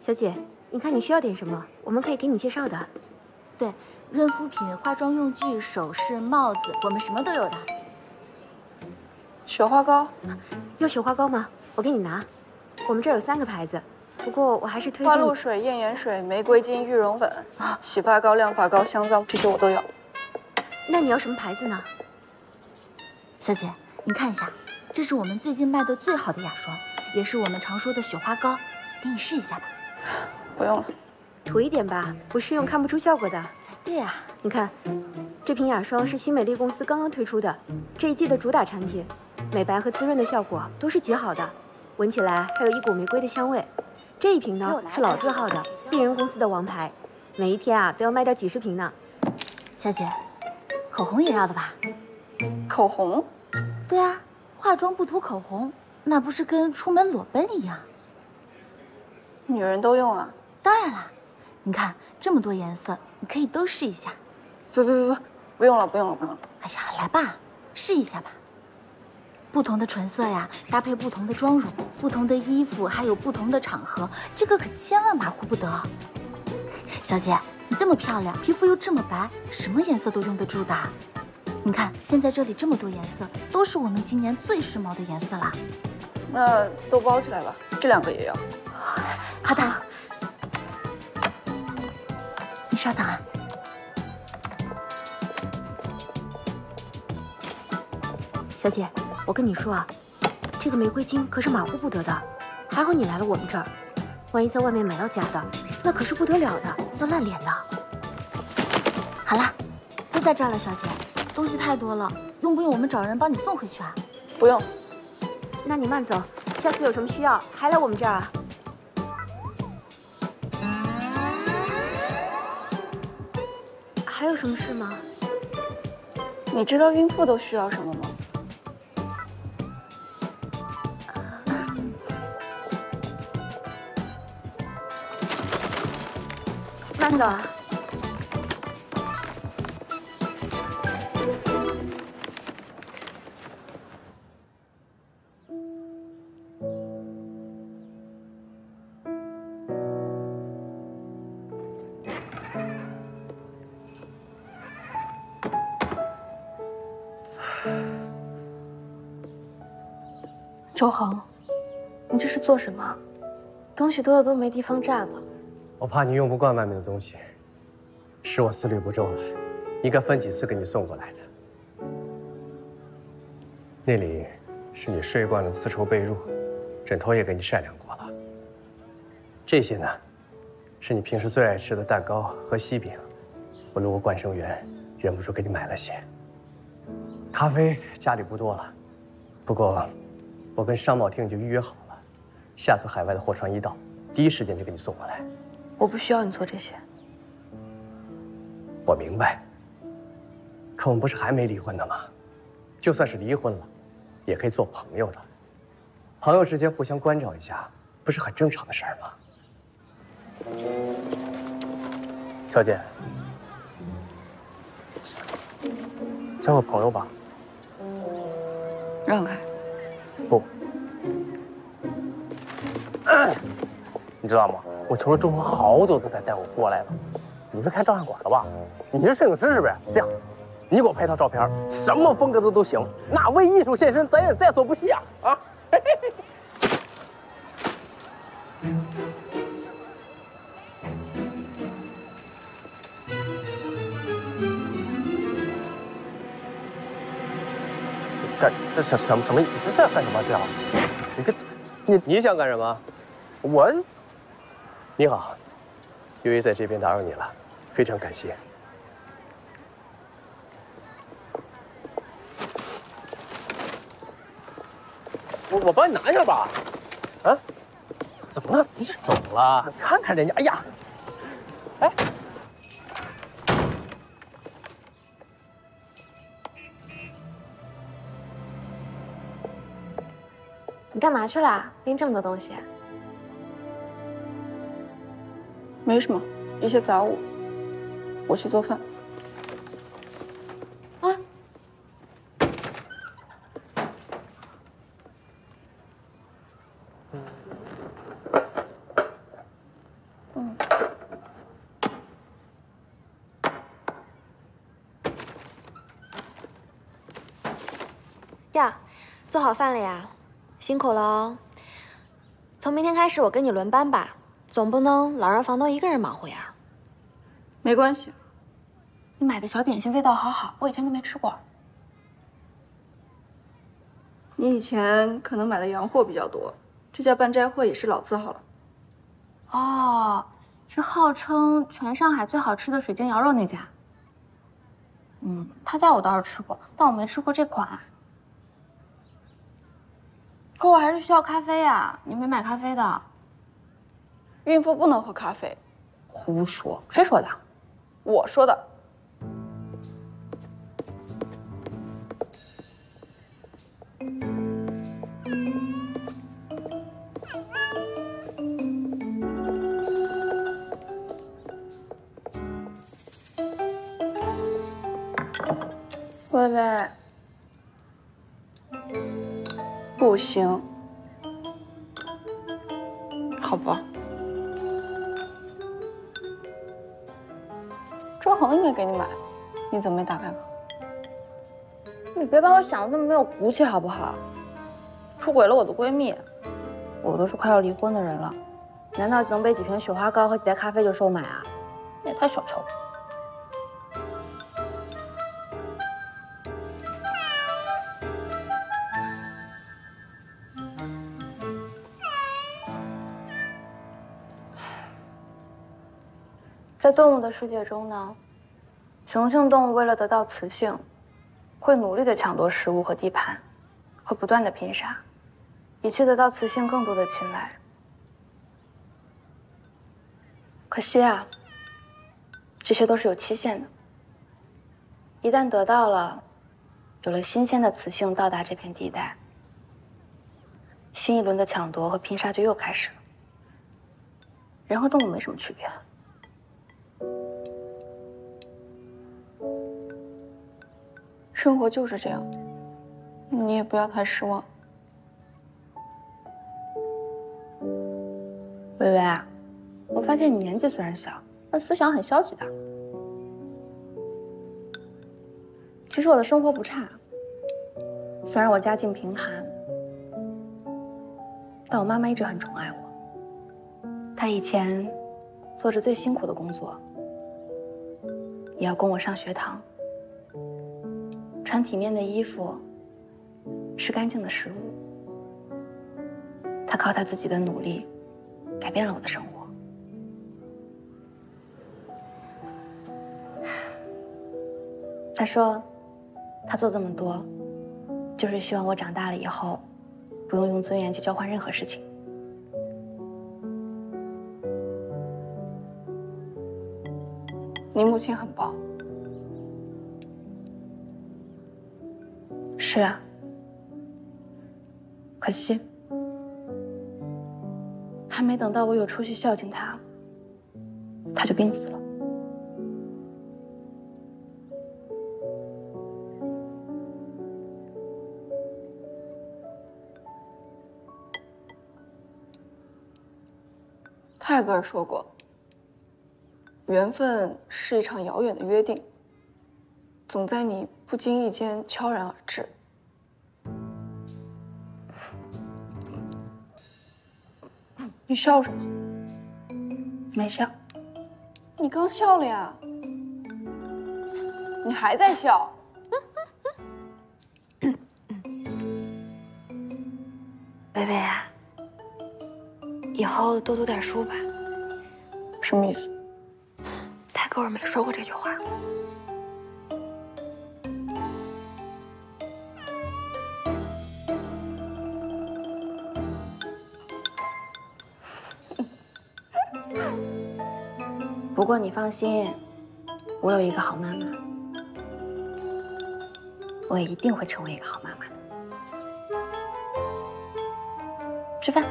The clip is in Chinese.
小姐，你看你需要点什么，我们可以给你介绍的。对，润肤品、化妆用具、首饰、帽子，我们什么都有的。雪花膏，要雪花膏吗？我给你拿。我们这儿有三个牌子，不过我还是推荐花露水、艳颜水、玫瑰金、玉容粉、洗发膏、亮发膏、香皂，这些我都有。那你要什么牌子呢？小姐，你看一下，这是我们最近卖的最好的雅霜，也是我们常说的雪花膏，给你试一下吧。不用了，涂一点吧，不试用看不出效果的。对呀，你看，这瓶雅霜是新美丽公司刚刚推出的，这一季的主打产品，美白和滋润的效果都是极好的，闻起来还有一股玫瑰的香味。这一瓶呢是老字号的丽人公司的王牌，每一天啊都要卖掉几十瓶呢。小姐，口红也要的吧？口红？对啊，化妆不涂口红，那不是跟出门裸奔一样？女人都用啊？当然啦，你看这么多颜色，你可以都试一下。不不不不，不用了不用了不用了。哎呀，来吧，试一下吧。不同的唇色呀，搭配不同的妆容，不同的衣服，还有不同的场合，这个可千万马虎不得。小姐，你这么漂亮，皮肤又这么白，什么颜色都用得住的。你看，现在这里这么多颜色，都是我们今年最时髦的颜色啦。那都包起来吧，这两个也要。好的，你稍等啊。小姐，我跟你说啊，这个玫瑰金可是马虎不得的。还好你来了我们这儿，万一在外面买到假的，那可是不得了的，要烂脸的。好了，都在这儿了，小姐，东西太多了，用不用我们找人帮你送回去啊？不用，那你慢走，下次有什么需要还来我们这儿啊。什么事吗？你知道孕妇都需要什么吗？慢走啊。周恒，你这是做什么？东西多的都没地方站了。我怕你用不惯外面的东西，是我思虑不周了，应该分几次给你送过来的。那里是你睡惯了丝绸被褥，枕头也给你晒凉过了。这些呢，是你平时最爱吃的蛋糕和西饼，我路过冠生园，忍不住给你买了些。咖啡家里不多了，不过。我跟商贸厅已经预约好了，下次海外的货船一到，第一时间就给你送过来。我不需要你做这些。我明白。可我们不是还没离婚呢吗？就算是离婚了，也可以做朋友的。朋友之间互相关照一下，不是很正常的事儿吗？小姐，交个朋友吧。让开。不，你知道吗？我求了周峰好久，他才带我过来的。你是开照相馆的吧？你是摄影师是不是？这样，你给我拍套照片，什么风格的都行。那为艺术献身，咱也在所不惜啊！啊！干这什什么什么？你这这干什么？这样，你这，你你想干什么？我，你好，由于在这边打扰你了，非常感谢。我我帮你拿一下吧。啊？怎么了？你怎么了？看看人家，哎呀，哎。你干嘛去了？拎这么多东西？没什么，一些杂物。我去做饭。啊。呀，做好饭了呀。辛苦了哦。从明天开始我跟你轮班吧，总不能老让房东一个人忙活呀。没关系，你买的小点心味道好好，我以前都没吃过。你以前可能买的洋货比较多，这家半斋货也是老字号了。哦，是号称全上海最好吃的水晶羊肉那家。嗯，他家我倒是吃过，但我没吃过这款。可我还是需要咖啡呀，你没买咖啡的。孕妇不能喝咖啡。胡说，谁说的？我说的。行，好吧。周恒应该给你买，你怎么没打开喝？你别把我想的那么没有骨气好不好？出轨了我的闺蜜，我都是快要离婚的人了，难道能被几瓶雪花膏和几袋咖啡就收买啊？你也太小瞧我。在动物的世界中呢，雄性动物为了得到雌性，会努力的抢夺食物和地盘，会不断的拼杀，以期得到雌性更多的青睐。可惜啊，这些都是有期限的。一旦得到了，有了新鲜的雌性到达这片地带，新一轮的抢夺和拼杀就又开始了。人和动物没什么区别。生活就是这样，你也不要太失望。微微啊，我发现你年纪虽然小，但思想很消极的。其实我的生活不差，虽然我家境贫寒，但我妈妈一直很宠爱我。她以前做着最辛苦的工作，也要供我上学堂。穿体面的衣服，吃干净的食物。他靠他自己的努力，改变了我的生活。他说，他做这么多，就是希望我长大了以后，不用用尊严去交换任何事情。你母亲很棒。是啊，可惜还没等到我有出息孝敬他，他就病死了。泰戈尔说过：“缘分是一场遥远的约定，总在你不经意间悄然而至。”你笑什么？没笑。你刚笑了呀？你还在笑？微微啊，以后多读点书吧。什么意思？他跟我没说过这句话。不过你放心，我有一个好妈妈，我也一定会成为一个好妈妈的。吃饭。